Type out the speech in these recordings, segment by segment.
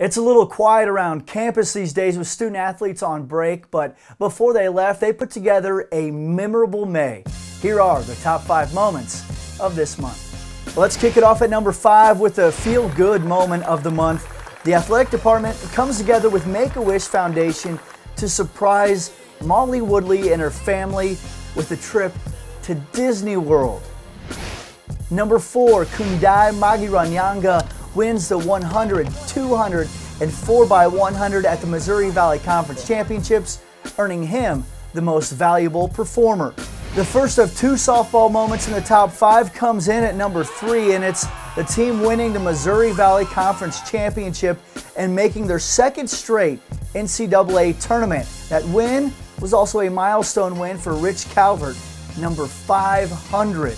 It's a little quiet around campus these days with student athletes on break, but before they left, they put together a memorable May. Here are the top five moments of this month. Let's kick it off at number five with a feel good moment of the month. The athletic department comes together with Make a Wish Foundation to surprise Molly Woodley and her family with a trip to Disney World. Number four, Kundai Maguranyanga wins the 100, 200, and 4x100 at the Missouri Valley Conference Championships, earning him the most valuable performer. The first of two softball moments in the top five comes in at number three, and it's the team winning the Missouri Valley Conference Championship and making their second straight NCAA tournament. That win was also a milestone win for Rich Calvert, number 500.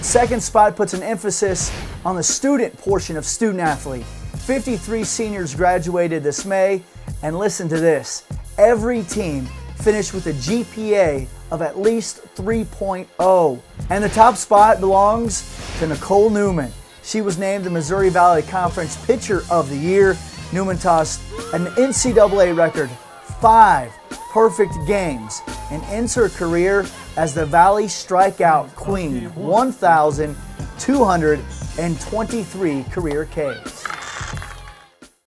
Second spot puts an emphasis on the student portion of student athlete. 53 seniors graduated this May, and listen to this every team finished with a GPA of at least 3.0. And the top spot belongs to Nicole Newman. She was named the Missouri Valley Conference Pitcher of the Year. Newman tossed an NCAA record five perfect games and ends her career as the Valley Strikeout Queen, 1,223 career Ks.